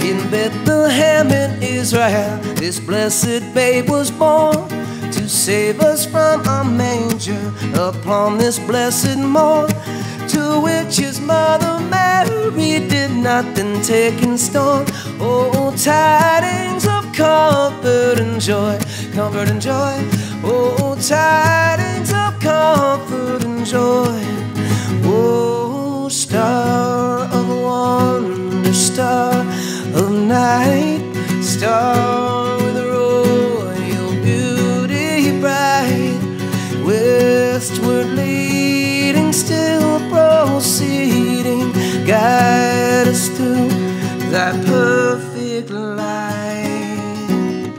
In Bethlehem in Israel, this blessed babe was born to save us from our manger upon this blessed morn. To which his mother Mary did nothing take in store. Oh, tidings of comfort and joy, comfort and joy. Oh, tidings thy perfect light.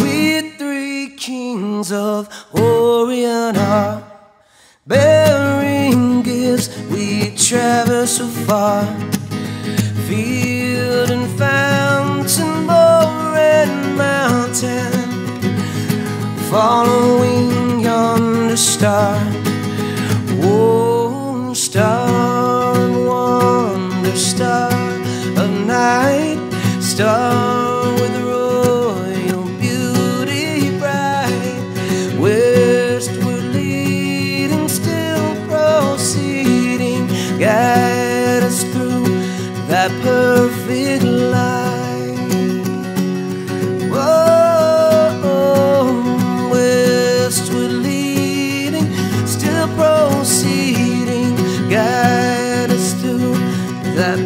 We three kings of Orient are bearing gifts. We traverse so far, field and fountain, moor and mountain, following yonder star. night star with royal beauty bright. Westward leading, still proceeding. Guide us through that perfect light. Oh, oh westward leading, still proceeding. Guide us through that